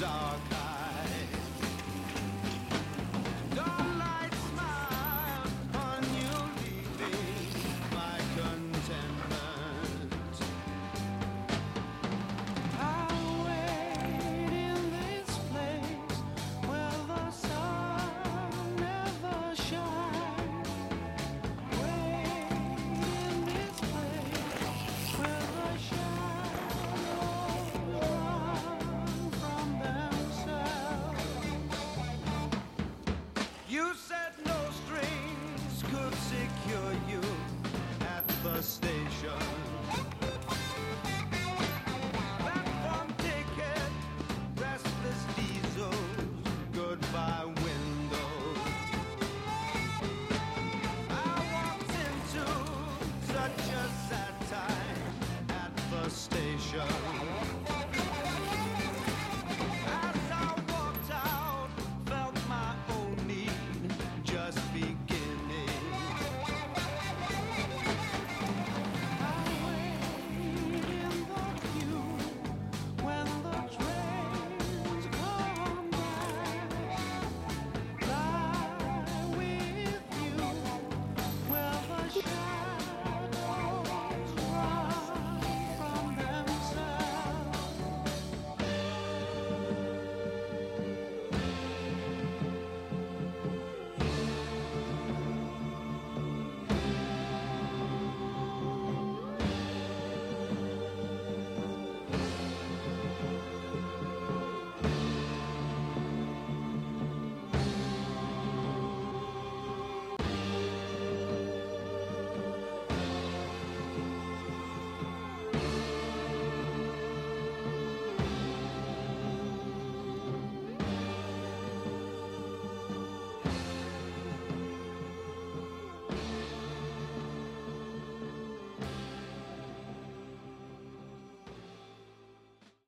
dark. mistake.